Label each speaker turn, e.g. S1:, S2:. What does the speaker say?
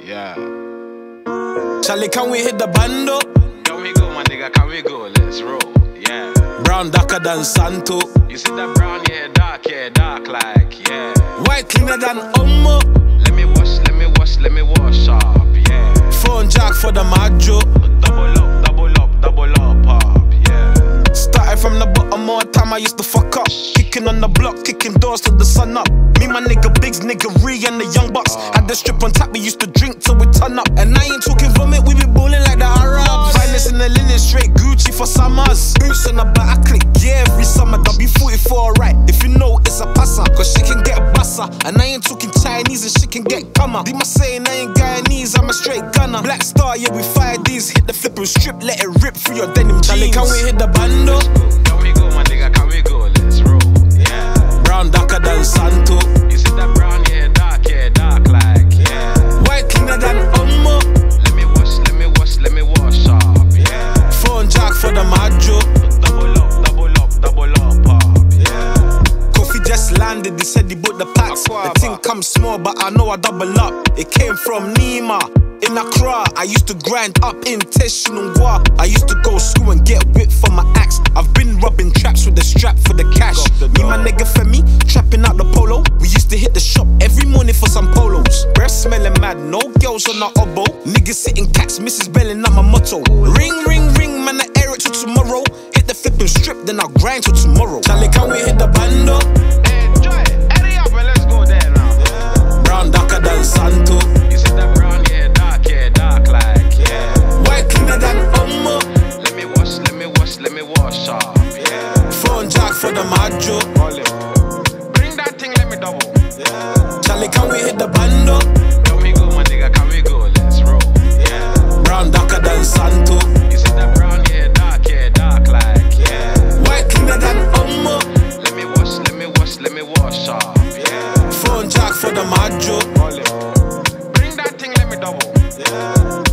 S1: Yeah.
S2: Charlie, can we hit the bando?
S1: Can we go, my nigga? Can we go? Let's roll. Yeah.
S2: Brown darker than Santo.
S1: You see that brown, yeah, dark, yeah, dark like, yeah.
S2: White cleaner than Omo.
S1: Let me wash, let me wash, let me wash up, yeah.
S2: Phone jack for the majo.
S1: Double up, double up, double up, up, yeah.
S2: Started from the bottom, more time I used to fuck up. Kicking on the block, kicking doors till the sun up. Me, my nigga Biggs, nigga Ree, and the young bucks. Had the strip on tap, we used to drink till we turn up. And I ain't talking vomit, we be ballin' like the Arabs. Finest in the linen, straight Gucci for summers. Boots on the back, I click, yeah, every summer. W44, right? If you know it's a passer, cause she can get a busser. And I ain't talking Chinese, and she can get cummer. Be my saying, I ain't Guyanese, I'm a straight gunner. Black star, yeah, we fire these. Hit the flip and strip, let it rip through your denim jeans. Charlie, can we hit the bando? For.
S1: Double up, double up, double up, up, yeah.
S2: Kofi just landed, he said he bought the packs. The thing comes small, but I know I double up. It came from Nima. In Accra, I used to grind up in Teshie Nungua. I used to go school and get whipped for my axe. I've been robbing traps with the strap for the cash. Me, my nigga Femi, trapping out the polo. We used to hit the shop every morning for some polos. Breath smelling mad, no girls on the oboe. Niggas sitting cats, Mrs. Belling up my motto. Ring, ring, ring, man, it till tomorrow. Hit the flipping strip, then I'll grind till tomorrow. Charlie, can we hit the bando?
S1: Enjoy, hurry up and let's go there now.
S2: Brown darker than Santo.
S1: You see that brown, yeah, dark, yeah, dark like, yeah.
S2: White cleaner than Omo.
S1: Let me wash, let me wash, let me wash up, yeah.
S2: Phone jack for the majo.
S1: Bring that thing, let me double.
S2: Charlie, can we hit the bando?
S1: Yeah.
S2: Phone jack for the majo.
S1: Bring that thing, let me double.